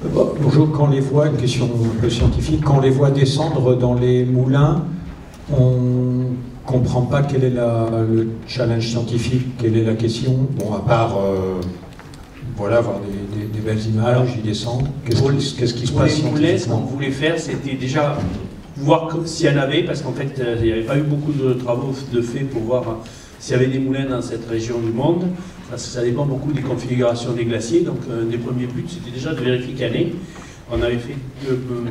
Bonjour, quand on les voit, une question un peu scientifique, quand on les voit descendre dans les moulins, on comprend pas quel est le challenge scientifique, quelle est la question, bon, à part euh, voilà, avoir des, belles images, ils descendent, qu'est-ce qui se passe Pour les ce qu'on voulait faire, c'était déjà voir s'il y en avait, parce qu'en fait, euh, il n'y avait pas eu beaucoup de travaux de fait pour voir s'il y avait des moulins dans cette région du monde, parce que ça dépend beaucoup des configurations des glaciers. Donc, un des premiers buts, c'était déjà de vérifier en ait. On avait fait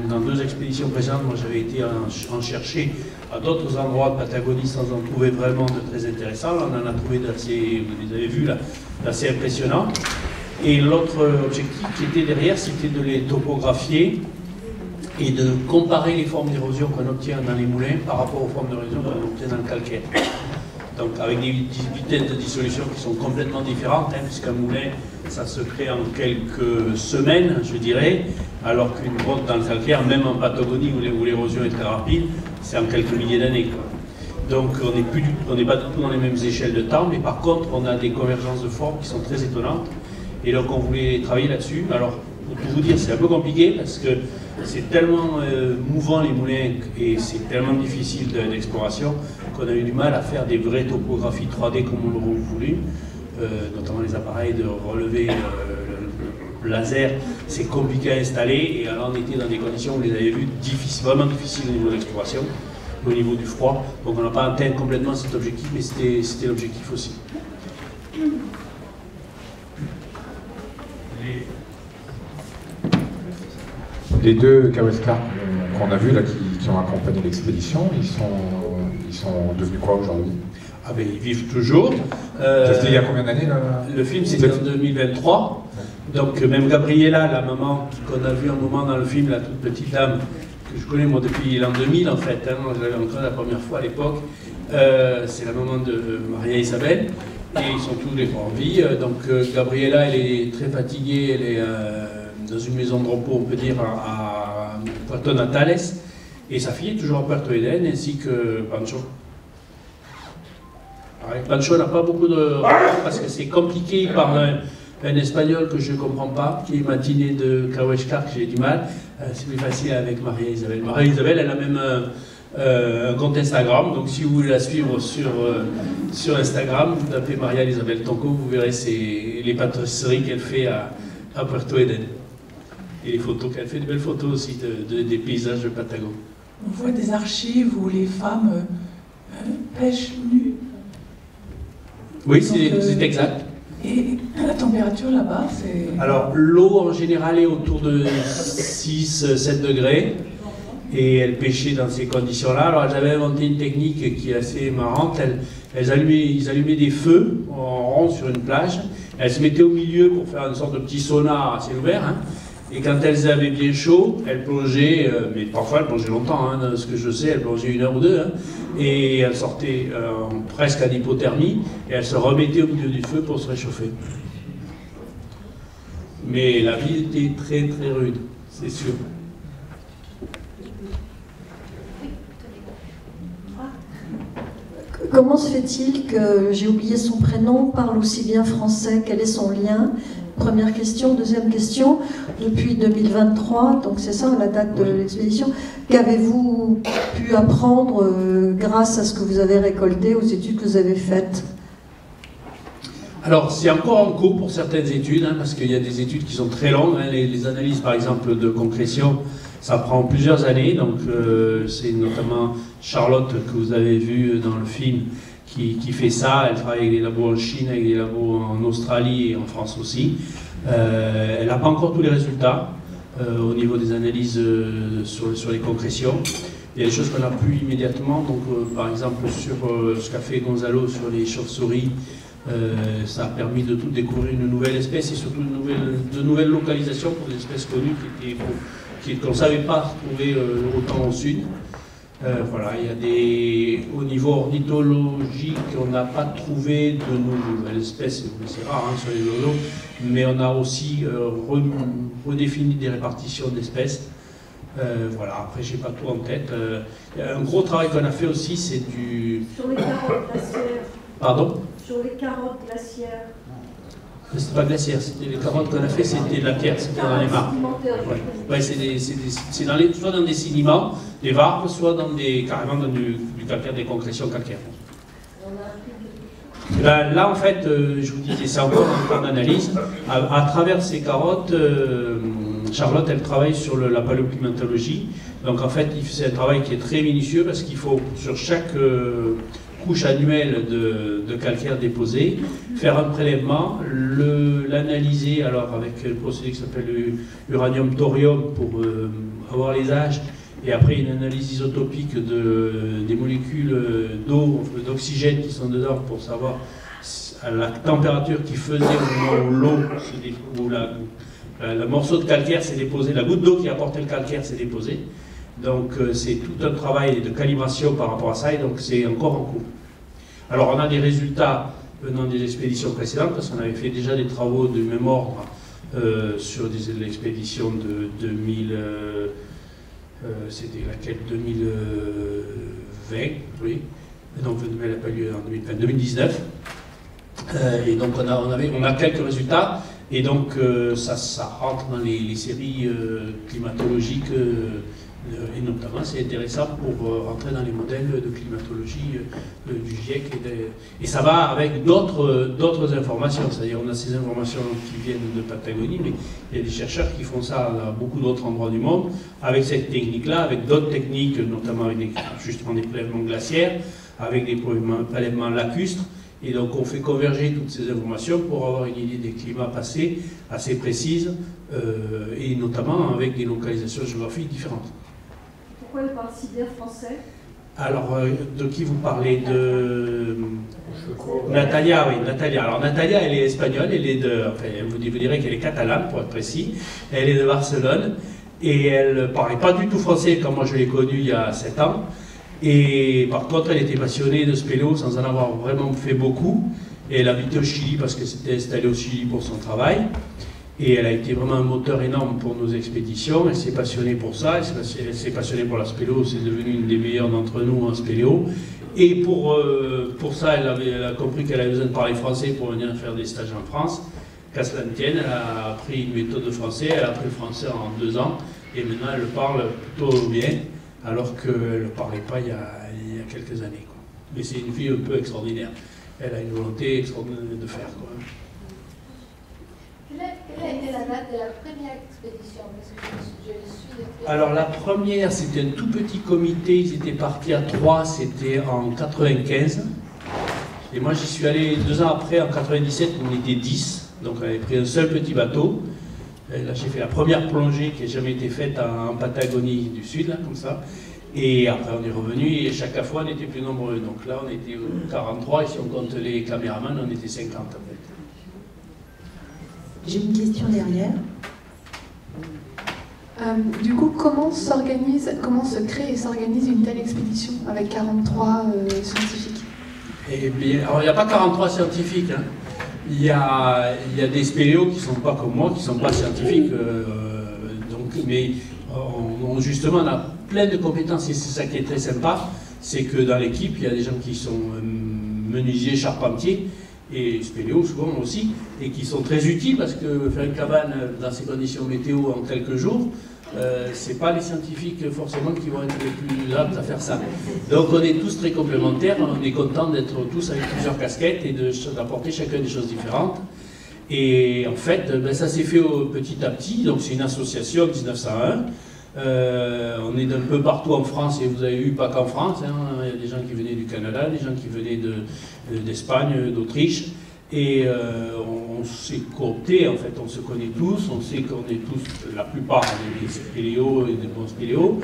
dans deux expéditions précédentes, moi j'avais été en, chercher à d'autres endroits de Patagonie sans en trouver vraiment de très intéressants. Là, on en a trouvé d'assez, vous les avez vus là, d'assez impressionnants. Et l'autre objectif qui était derrière, c'était de les topographier et de comparer les formes d'érosion qu'on obtient dans les moulins par rapport aux formes d'érosion qu'on obtient dans le calcaire. Donc avec des vitesses de dissolution qui sont complètement différentes, hein, puisqu'un moulin, ça se crée en quelques semaines, je dirais, alors qu'une grotte dans le calcaire, même en Patagonie où l'érosion est très rapide, c'est en quelques milliers d'années. Donc on n'est pas du tout dans les mêmes échelles de temps, mais par contre on a des convergences de formes qui sont très étonnantes. Et donc on voulait travailler là-dessus. Alors pour vous dire, c'est un peu compliqué parce que c'est tellement euh, mouvant les moulins et c'est tellement difficile d'exploration qu'on a eu du mal à faire des vraies topographies 3D comme on l'aurait voulu, euh, notamment les appareils de relevé euh, le laser, c'est compliqué à installer et alors on était dans des conditions, vous les avez vues, vraiment difficiles au niveau de l'exploration, au niveau du froid. Donc on n'a pas atteint complètement cet objectif, mais c'était l'objectif aussi. Les deux Kawascar qu'on a vus, là, qui, ont accompagné l'expédition, ils sont, ils sont devenus quoi aujourd'hui? Ah ben, ils vivent toujours. Euh, C'était il y a combien d'années Le film c'était en 2023. Donc même Gabriella, la maman qu'on a vue un moment dans le film, la toute petite dame, que je connais moi depuis l'an 2000 en fait, hein, je l'avais rencontrée la première fois à l'époque, euh, c'est la maman de Maria Isabelle, et ils sont tous les trois en vie. Donc euh, Gabriella, elle est très fatiguée, elle est dans une maison de repos, on peut dire, à, Puerto Natales, et sa fille est toujours à Puerto Eden, ainsi que Pancho. Pancho n'a pas beaucoup de parce que c'est compliqué par un, espagnol que je ne comprends pas, qui est matinée de Kaweshkar, que j'ai du mal. Euh, c'est plus facile avec Maria Isabelle. Maria Isabelle, elle a même un compte Instagram, donc si vous voulez la suivre sur, euh, sur Instagram, vous tapez Maria Isabelle Tonko, vous verrez les pâtisseries qu'elle fait à, à Puerto Eden et les photos qu'elle fait, de belles photos aussi des paysages de Patagon. On voit des archives où les femmes euh, pêchent nues. Oui, c'est euh, exact. Et la température là-bas, c'est... Alors, l'eau en général est autour de 6-7 degrés. Et elles pêchaient dans ces conditions-là. Alors, elles avaient inventé une technique qui est assez marrante. Elles, allumaient, ils allumaient des feux en rond sur une plage. Elles se mettaient au milieu pour faire une sorte de petit sauna assez ouvert. Hein. Et quand elles avaient bien chaud, elles plongeaient, euh, mais parfois elles plongeaient longtemps, hein, ce que je sais, elles plongeaient une heure ou deux, hein, et elles sortaient euh, presque à l'hypothermie, et elles se remettaient au milieu du feu pour se réchauffer. Mais la vie était très très rude, c'est sûr. Comment se fait-il que, j'ai oublié son prénom, parle aussi bien français Quel est son lien? Première question. Deuxième question, depuis 2023, donc c'est ça la date de l'expédition, qu'avez-vous pu apprendre euh, grâce à ce que vous avez récolté, aux études que vous avez faites? Alors, c'est encore en cours pour certaines études, hein, parce qu'il y a des études qui sont très longues. Hein. les, analyses, par exemple, de concrétion, ça prend plusieurs années. Donc, euh, c'est notamment Charlotte que vous avez vu dans le film qui, fait ça. Elle travaille avec des labos en Chine, avec des labos en Australie et en France aussi. Euh, elle n'a pas encore tous les résultats euh, au niveau des analyses euh, sur, les concrétions. Il y a des choses qu'on a pu immédiatement, donc par exemple sur ce qu'a fait Gonzalo sur les chauves-souris, ça a permis de tout découvrir une nouvelle espèce et surtout de nouvelles localisations pour des espèces connues qu'on ne savait pas trouver autant au sud. Euh, voilà, il y a des. Au niveau ornithologique, on n'a pas trouvé de nouvelles espèces, c'est rare hein, sur les oiseaux, mais on a aussi euh, redéfini des répartitions d'espèces. Euh, voilà, après, je n'ai pas tout en tête. un gros travail qu'on a fait aussi, c'est du. Sur les carottes glaciaires. Pardon? Sur les carottes glaciaires. C'était pas glaciaire, c'était les carottes qu'on a fait, c'était de la pierre, c'était dans les marques. Ouais, ouais c'est dans les, soit dans des sédiments, des varves, soit dans des, carrément dans du, calcaire, des concrétions calcaires. Ben, là, en fait, euh, je vous disais, c'est encore un plan d'analyse. À, travers ces carottes, euh, Charlotte, elle travaille sur la paléoclimatologie. Donc, en fait, c'est un travail qui est très minutieux parce qu'il faut, sur chaque euh, couche annuelle de, calcaire déposé, faire un prélèvement, l'analyser alors avec le procédé qui s'appelle le uranium thorium pour euh, avoir les âges et après une analyse isotopique de, des molécules d'eau, d'oxygène qui sont dedans pour savoir la température qui faisait au moment où l'eau, où la- le morceau de calcaire s'est déposé, la goutte d'eau qui apportait le calcaire s'est déposée. Donc euh, c'est tout un travail de calibration par rapport à ça et donc c'est encore en cours. Alors on a des résultats venant des expéditions précédentes parce qu'on avait fait déjà des travaux de même ordre euh, sur l'expédition de 2000. euh, euh, c'était laquelle 2020, oui. Donc, elle n'a pas lieu en 2020, 2019. Euh, et donc, on a, on, avait, on a quelques résultats. Et donc, ça, ça rentre dans les, séries climatologiques. Euh, et notamment, c'est intéressant pour euh, rentrer dans les modèles de climatologie euh, du GIEC. Et, ça va avec d'autres informations. C'est-à-dire, on a ces informations qui viennent de Patagonie, mais il y a des chercheurs qui font ça à beaucoup d'autres endroits du monde, avec cette technique-là, avec d'autres techniques, notamment avec des, justement des prélèvements glaciaires, avec des prélèvements, lacustres. Et donc on fait converger toutes ces informations pour avoir une idée des climats passés assez précise, euh, et notamment avec des localisations géographiques différentes. Pourquoi elle parle si bien français Alors, euh, de qui vous parlez De Natalia, oui, Natalia. Alors, Natalia, elle est espagnole, elle est de. Enfin, vous, direz qu'elle est catalane, pour être précis. Elle est de Barcelone. Et elle ne parlait pas du tout français quand moi je l'ai connue il y a 7 ans. Et par contre, elle était passionnée de spéléo sans en avoir vraiment fait beaucoup. Et elle habitait au Chili parce qu'elle s'était installée au Chili pour son travail. Et elle a été vraiment un moteur énorme pour nos expéditions. Elle s'est passionnée pour ça. Elle s'est passionnée pour la spéléo. C'est devenu une des meilleures d'entre nous en spéléo. Et pour, euh, pour ça, elle, a compris qu'elle avait besoin de parler français pour venir faire des stages en France. Qu'à cela ne tienne, elle a appris une méthode de français. Elle a appris le français en deux ans. Et maintenant, elle le parle plutôt bien, alors qu'elle ne parlait pas il y a, il y a quelques années. Mais c'est une fille un peu extraordinaire. Elle a une volonté extraordinaire de faire. Quoi. Alors la première, c'était un tout petit comité, ils étaient partis à trois, c'était en 95. Et moi j'y suis allé deux ans après, en 97, on était 10. Donc on avait pris un seul petit bateau. Là j'ai fait la première plongée qui n'a jamais été faite en, Patagonie du Sud, là, comme ça. Et après on est revenu et chaque fois on était plus nombreux. Donc là on était euh, 43 et si on compte les caméramans, on était 50 en fait. J'ai une question derrière. Euh, du coup, comment s'organise, comment se crée et s'organise une telle expédition avec 43 euh, scientifiques? Eh bien, alors il n'y a pas 43 scientifiques. hein. Il y, a, il y a des spéléos qui ne sont pas comme moi, qui ne sont pas scientifiques. euh, donc, mais on, on- justement, on a plein de compétences et c'est ça qui est très sympa. C'est que dans l'équipe, il y a des gens qui sont euh, menuisiers, charpentiers et spéléos souvent aussi, et qui sont très utiles parce que faire une cabane dans ces conditions météo en quelques jours, euh, c'est pas les scientifiques forcément qui vont être les plus aptes à faire ça. Donc on est tous très complémentaires, on est content d'être tous avec plusieurs casquettes et d'apporter chacun des choses différentes. Et en fait, ben, ça s'est fait petit à petit, donc c'est une association en 1901. Euh, on est d'un peu partout en France, et vous avez vu pas qu'en France, hein. il y a des gens qui venaient du Canada, des gens qui venaient de- d'Espagne, d'Autriche, et euh, on, s'est coopté, en fait, on se connaît tous, on sait qu'on est tous, la plupart, des spéléos et des bons spéléos.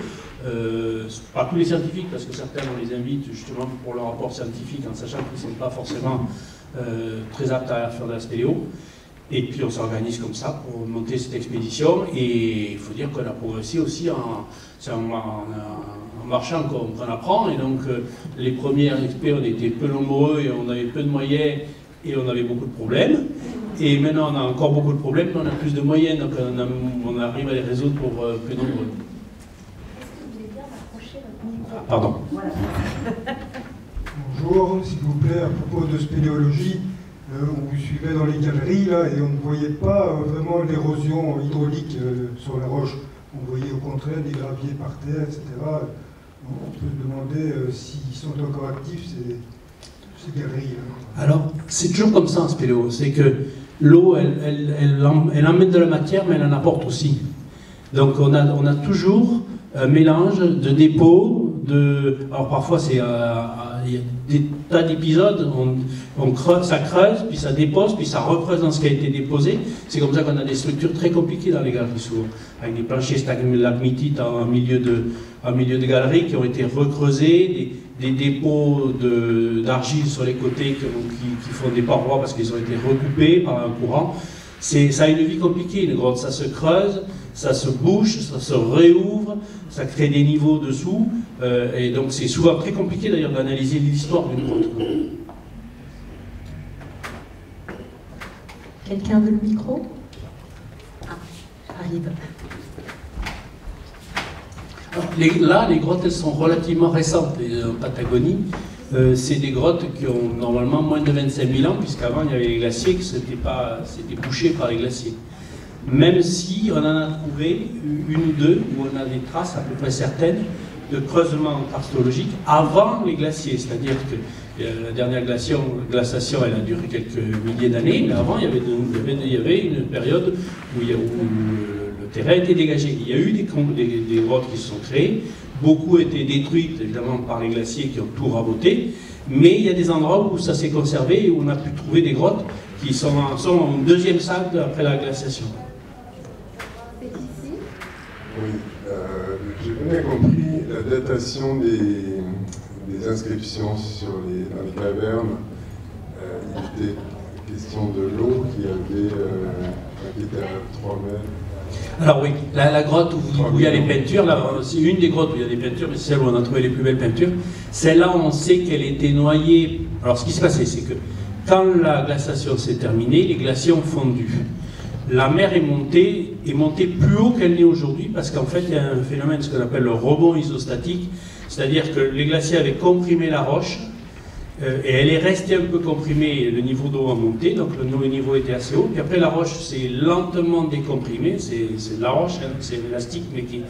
Euh, pas tous les scientifiques, parce que certains on les invite justement pour leur rapport scientifique en sachant qu'ils ne sont pas forcément euh, très aptes à faire de la spéléo. Et puis on s'organise comme ça pour monter cette expédition. Et il faut dire qu'on a progressé aussi en, c'est en, en- en marchant qu'on apprend. Et donc euh, les premières expés, on était peu nombreux et on avait peu de moyens et on avait beaucoup de problèmes. Et maintenant on a encore beaucoup de problèmes, mais on a plus de moyens, donc on, a- on arrive à les résoudre pour euh, plus nombreux. Est-ce que vous voulez bien m'approcher votre micro Ah, pardon. Bonjour, s'il vous plaît, à propos de spéléologie, on vous suivait dans les galeries là, et on ne voyait pas euh, vraiment l'érosion hydraulique euh, sur la roche. On voyait au contraire des graviers par terre, etc. On peut se demander euh, s'ils sont encore actifs, ces, galeries. là. Alors, c'est toujours comme ça en spéléo, c'est que l'eau, elle, elle, elle, em- elle emmène de la matière, mais elle en apporte aussi. Donc, on a, on a toujours un mélange de dépôts, de... Alors, parfois, c'est... euh, il y a des tas d'épisodes, on, ça creuse, puis ça dépose, puis ça recreuse dans ce qui a été déposé. C'est comme ça qu'on a des structures très compliquées dans les galeries, souvent, avec des planchers stalagmitites en milieu de, en milieu de galerie qui ont été recreusés, des, dépôts d'argile sur les côtés qui- qui font des parois parce qu'ils ont été recoupés par un courant. C'est, ça a une vie compliquée, une grotte. Ça se creuse, ça se bouche, ça se réouvre, ça crée des niveaux dessous. euh, et donc c'est souvent très compliqué d'ailleurs d'analyser l'histoire d'une grotte. Quelqu'un veut le micro? Ah, j'arrive. Alors, les- là, les grottes, elles sont relativement récentes les- en Patagonie. Euh, c'est des grottes qui ont normalement moins de 25 000 ans, puisqu'avant, il y avait les glaciers qui s'étaient pas, c'était bouché par les glaciers. Même si on en a trouvé une ou deux, où on a des traces à peu près certaines de creusement karstologique avant les glaciers. C'est-à-dire que euh, la dernière glaciation, glaciation, elle a duré quelques milliers d'années, mais avant, il y avait, une période où, il y a- où le, terrain était dégagé. Il y a eu des grottes qui se sont créées. Beaucoup étaient détruites, évidemment, par les glaciers qui ont tout raboté. Mais il y a des endroits où ça s'est conservé et où on a pu trouver des grottes qui sont en, sont en deuxième salle après la glaciation. C'est ici. Oui, euh, j'ai bien compris la datation des, des inscriptions sur les, dans les cavernes. Euh, il était question de l'eau qui avait euh, qui était à 3 mètres. Alors oui, la, la grotte où, où il y a les peintures, c'est une des grottes où il y a des peintures, mais c'est celle où on a trouvé les plus belles peintures. Celle-là, on sait qu'elle était noyée. Alors ce qui s'est passé, c'est que quand la glaciation s'est terminée, les glaciers ont fondu. La mer est montée, est montée plus haut qu'elle n'est aujourd'hui, parce qu'en fait, il y a un phénomène, ce qu'on appelle le rebond isostatique, c'est-à-dire que les glaciers avaient comprimé la roche, euh, et elle est restée un peu comprimée, le niveau d'eau a monté, donc le, niveau était assez haut. Puis après, la roche s'est lentement décomprimée, c'est de la roche, hein, c'est élastique, mais qui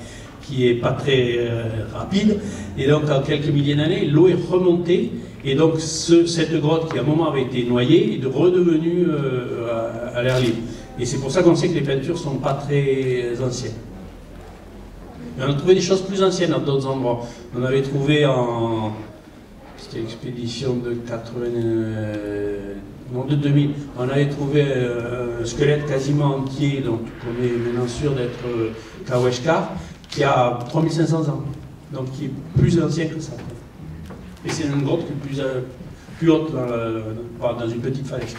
qui est pas très euh, rapide. Et donc, en quelques milliers d'années, l'eau est remontée, et donc ce- cette grotte qui à un moment avait été noyée est redevenue euh, à, à l'air libre. Et c'est pour ça qu'on sait que les peintures sont pas très anciennes. On a trouvé des choses plus anciennes dans d'autres endroits. On avait trouvé en, c'était l'expédition de 80, euh, non de 2000. On avait trouvé euh, un squelette quasiment entier, donc on est maintenant sûr d'être euh, Kaweshkar, qui a 3500 ans, donc qui est plus ancien que ça. Et c'est une grotte qui est plus, euh, plus haute dans, dans- dans une petite falaise.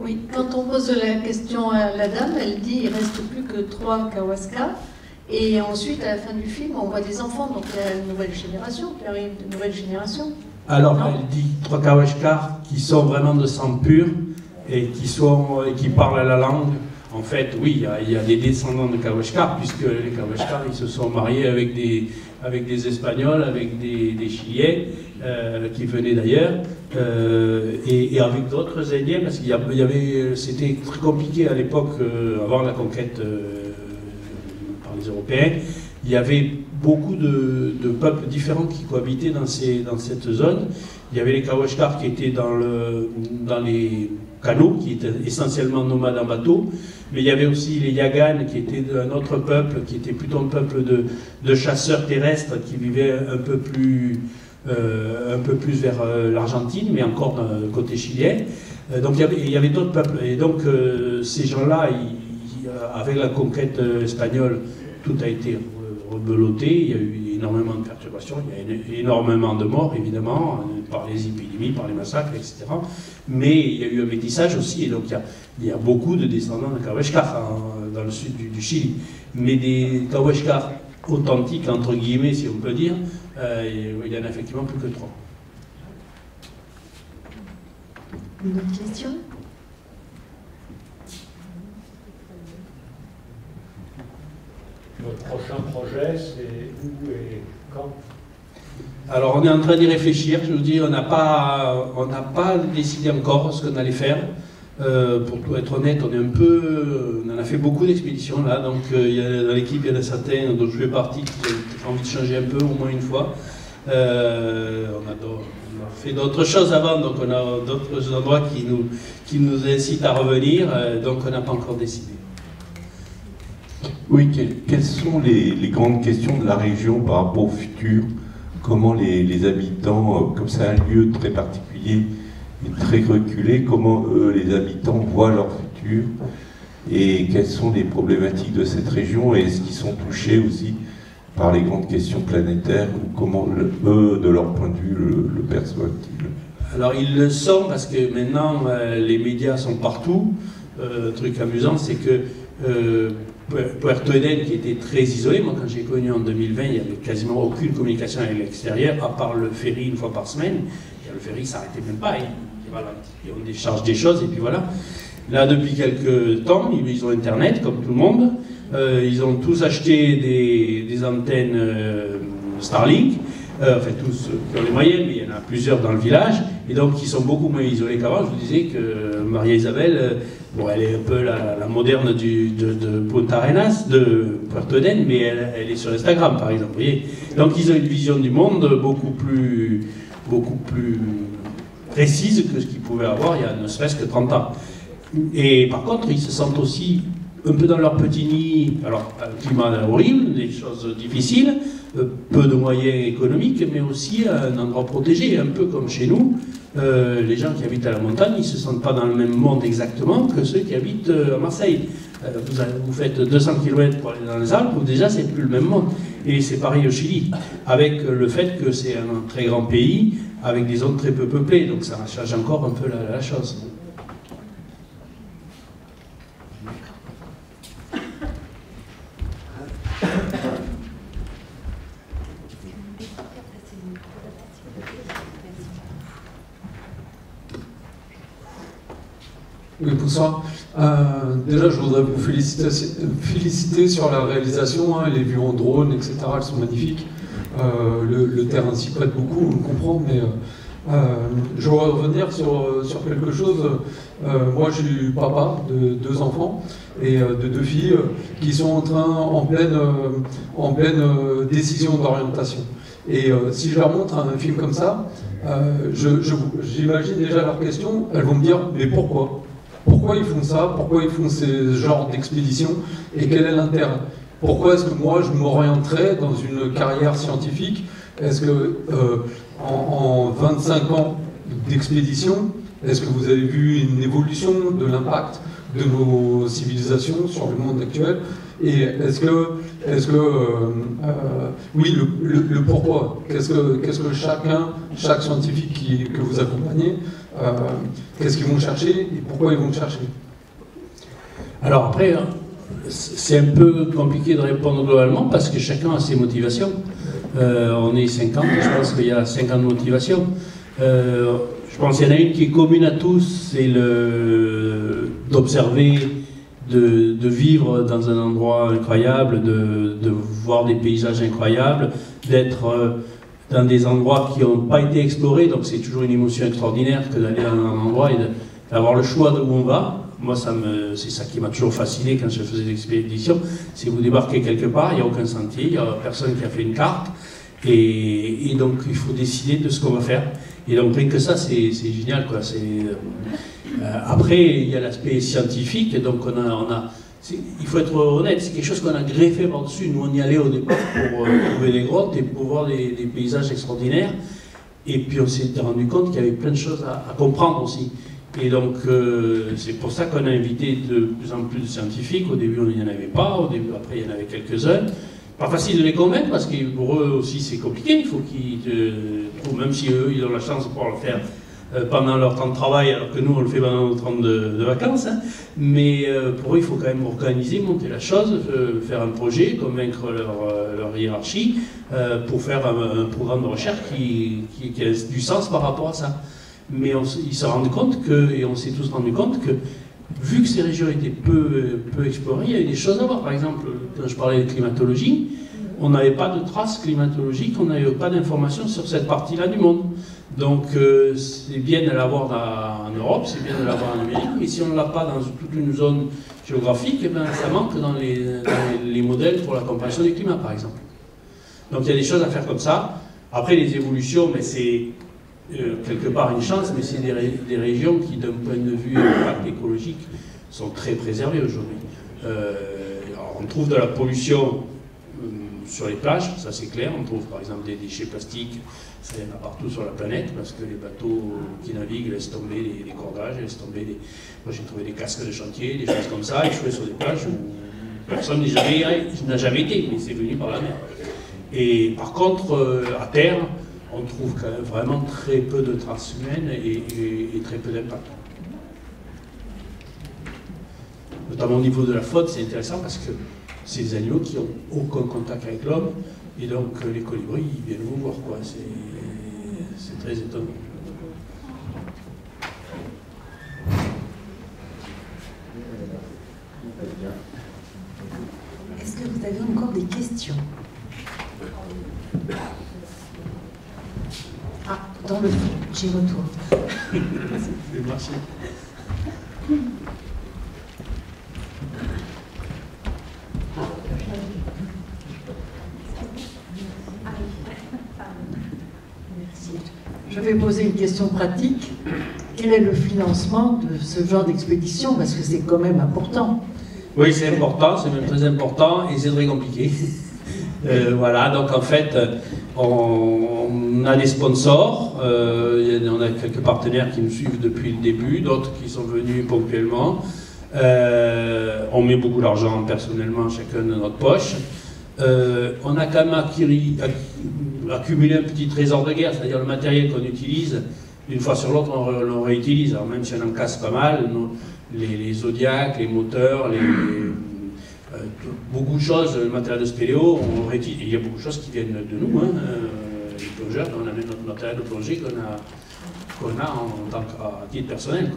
Oui, quand on pose la question à la dame, elle dit il reste plus que trois Kawaska. Et ensuite, à la fin du film, on voit des enfants, donc il y a une nouvelle génération qui arrive, de nouvelles générations. Alors, Non. elle dit trois Kawashkar qui sont vraiment de sang pur et qui, sont, et qui parlent la langue. En fait, oui, il y a, il y a des descendants de Kawashkar, puisque les Kawashkar, ils se sont mariés avec des, avec des Espagnols, avec des, des Chiliens, euh, qui venaient d'ailleurs, euh, et, et avec d'autres Indiens, parce qu'il y avait, c'était très compliqué à l'époque, euh, avant la conquête Il y avait beaucoup de, peuples différents qui cohabitaient dans, cette zone. Il y avait les Kawashkar qui étaient dans, le, dans les canaux, qui étaient essentiellement nomades en bateau. Mais il y avait aussi les Yagans, qui étaient un autre peuple, qui était plutôt un peuple de, chasseurs terrestres, qui vivaient un peu plus, euh, vers euh, l'Argentine, mais encore côté chilien. Euh, donc il y avait, d'autres peuples. Et donc ces gens-là, avec la conquête espagnole, tout a été re- rebeloté. Il y a eu énormément de perturbations, il y a énormément de morts, évidemment, euh, par les épidémies, par les massacres, etc. Mais il y a eu un métissage aussi, et donc il y a, beaucoup de descendants de Kawashkar hein, dans le sud du, Chili. Mais des Kawashkar authentiques, entre guillemets, si on peut dire, euh, il y en a effectivement plus que trois. Une autre question? Notre prochain projet, c'est où et quand Alors on est en train d'y réfléchir, je vous dis, on n'a pas, on pas décidé encore ce qu'on allait faire. Euh, pour tout être honnête, on est un peu, on en a fait beaucoup d'expéditions là, donc euh, y a, dans l'équipe il y en a certains dont je fais partie qui ont envie de changer un peu, au moins une fois. Euh, on, a on, a fait d'autres choses avant, donc on a d'autres endroits qui nous, qui nous incitent à revenir, donc on n'a pas encore décidé. Oui, quelles sont les, grandes questions de la région par rapport au futur? Comment les, habitants, comme c'est un lieu très particulier, très reculé, comment eux, les habitants, voient leur futur et quelles sont les problématiques de cette région et est-ce qu'ils sont touchés aussi par les grandes questions planétaires ou comment eux, de leur point de vue, le, perçoivent-ils? Alors ils le sont parce que maintenant euh, les médias sont partout. Euh, truc amusant, c'est que euh, Puerto Eden, qui était très isolé, moi quand j'ai connu en 2020, il n'y avait quasiment aucune communication avec l'extérieur, à part le ferry une fois par semaine. Et le ferry s'arrêtait même pas. Voilà, on décharge des choses et puis voilà. Là, depuis quelques temps, ils ont Internet, comme tout le monde. Euh, ils ont tous acheté des, antennes euh, Starlink. Euh, enfin, tous qui ont les moyens, mais il y en a plusieurs dans le village. Et donc, ils sont beaucoup moins isolés qu'avant. Je vous disais que Maria Isabelle, bon, elle est un peu la, moderne de, de, de Puerto Eden, mais elle, est sur Instagram, par exemple. Donc, ils ont une vision du monde beaucoup plus, beaucoup plus précise que ce qu'ils pouvaient avoir il y a ne serait-ce que 30 ans. Et par contre, ils se sentent aussi un peu dans leur petit nid, alors un climat horrible, des choses difficiles, euh, peu de moyens économiques, mais aussi un endroit protégé, un peu comme chez nous. Euh, les gens qui habitent à la montagne, ils ne se sentent pas dans le même monde exactement que ceux qui habitent euh, à Marseille. vous, vous, faites 200 km pour aller dans les Alpes, déjà c'est plus le même monde. Et c'est pareil au Chili, avec le fait que c'est un très grand pays, avec des zones très peu peuplées, donc ça change encore un peu la chose. Oui, bonsoir. Euh, déjà, je voudrais vous féliciter, sur la réalisation, hein, les vues en drone, etc. Elles sont magnifiques. Euh, le, terrain s'y prête beaucoup, on le comprend, mais euh, je voudrais revenir sur, sur quelque chose. moi, je suis papa de deux enfants et de deux filles qui sont en train, en pleine, en pleine décision d'orientation. Et si je leur montre un film comme ça, j'imagine déjà leur question, elles vont me dire, mais pourquoi? Pourquoi ils font ça? Pourquoi ils font ces genres d'expéditions? Et quel est l'intérêt? Pourquoi est-ce que moi je m'orienterais dans une carrière scientifique? Est-ce que euh, en, 25 ans d'expédition, est-ce que vous avez vu une évolution de l'impact de nos civilisations sur le monde actuel? Et est-ce que, est-ce euh, euh, oui, le, pourquoi Qu'est-ce que, que chacun, chaque scientifique qui, que vous accompagnez, qu'est-ce qu'ils vont chercher et pourquoi ils vont chercher? Alors après, hein, c'est un peu compliqué de répondre globalement parce que chacun a ses motivations. Euh, on est 50 et je pense qu'il y a 50 motivations. Euh, je pense qu'il y en a une qui est commune à tous, c'est d'observer, de, vivre dans un endroit incroyable, de, voir des paysages incroyables, d'être euh, dans des endroits qui n'ont pas été explorés, donc c'est toujours une émotion extraordinaire que d'aller dans un endroit et d'avoir le choix de où on va. Moi, c'est ça qui m'a toujours fasciné quand je faisais des expéditions. C'est vous débarquez quelque part, il n'y a aucun sentier, il n'y a personne qui a fait une carte, et, donc il faut décider de ce qu'on va faire. Et donc rien que ça, c'est, génial, quoi. Euh, après, il y a l'aspect scientifique, donc on a, on il faut être honnête, c'est quelque chose qu'on a greffé par-dessus. Nous, on y allait au départ pour euh, trouver des grottes et pour voir des, paysages extraordinaires. Et puis on s'est rendu compte qu'il y avait plein de choses à comprendre aussi. Et donc, euh, c'est pour ça qu'on a invité de plus en plus de scientifiques. Au début, il n'y en avait pas. Au début, après, il y en avait quelques-uns. Pas facile de les convaincre parce que pour eux aussi, c'est compliqué. Il faut qu'ils trouvent, même si eux, ils ont la chance de pouvoir le faire euh, pendant leur temps de travail, alors que nous, on le fait pendant notre temps de, vacances. Hein. Mais euh, pour eux, il faut quand même organiser, monter la chose, faire un projet, convaincre leur, hiérarchie pour faire un, programme de recherche qui, qui a du sens par rapport à ça mais ils se rendent compte que, et on s'est tous rendu compte que, vu que ces régions étaient peu, peu explorées, il y avait des choses à voir. Par exemple, quand je parlais de climatologie, on n'avait pas de traces climatologiques, on n'avait pas d'informations sur cette partie-là du monde. Donc euh, c'est bien de l'avoir en Europe, c'est bien de l'avoir en Amérique, mais si on ne l'a pas dans toute une zone géographique, eh ben, ça manque dans les, modèles pour la compréhension du climat, par exemple. Donc il y a des choses à faire comme ça. Après, les évolutions, mais c'est euh, quelque part une chance, mais c'est des, régions qui, d'un point de vue impact écologique, sont très préservées aujourd'hui. Euh, on trouve de la pollution euh, sur les plages, ça c'est clair. On trouve par exemple des déchets plastiques, ça y en partout sur la planète, parce que les bateaux qui naviguent laissent tomber les, les cordages, laissent tomber des... Moi j'ai trouvé des casques de chantier, des choses comme ça, échoués sur des plages où personne n'a jamais, jamais été, mais c'est venu par la mer. Et par contre, euh, à terre, on trouve quand même vraiment très peu de traces humaines et, et, très peu d'impact. Notamment au niveau de la faute, c'est intéressant parce que c'est des animaux qui n'ont aucun contact avec l'homme, et donc euh, les colibris, ils viennent vous voir, quoi. C'est très étonnant. Est-ce que vous avez encore des questions? Ah, dans le fond, j'y retourne. Merci. Je vais poser une question pratique. Quel est le financement de ce genre d'expédition? Parce que c'est quand même important. Oui, c'est important, c'est même très important et c'est très compliqué. Euh, voilà, donc en fait, on, a des sponsors, euh, on a quelques partenaires qui nous suivent depuis le début, d'autres qui sont venus ponctuellement. Euh, on met beaucoup d'argent personnellement chacun de notre poche. on a quand même accumulé un petit trésor de guerre, c'est-à-dire le matériel qu'on utilise, d'une fois sur l'autre, on, le réutilise. Alors même si on en casse pas mal, les, les Zodiacs, les moteurs, euh, beaucoup de choses, le matériel de spéléo, on il y a beaucoup de choses qui viennent de nous, hein, euh, les plongeurs, on a même notre matériel de plongée qu'on a, en, tant qu'à titre personnel.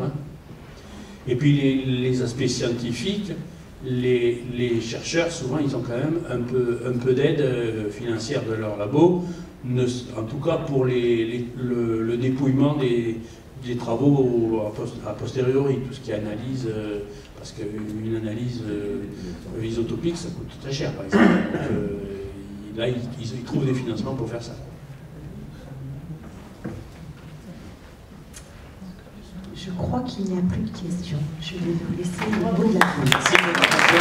Et puis les, aspects scientifiques, les, chercheurs, souvent, ils ont quand même un peu, un peu d'aide euh, financière de leur labo, en tout cas pour les, le, dépouillement des, travaux a posteriori, tout ce qui analyse parce qu'une analyse euh, isotopique, ça coûte très cher, par exemple. Euh, là, ils, trouvent des financements pour faire ça. Je crois qu'il n'y a plus de questions. Je vais vous laisser le mot de la fin.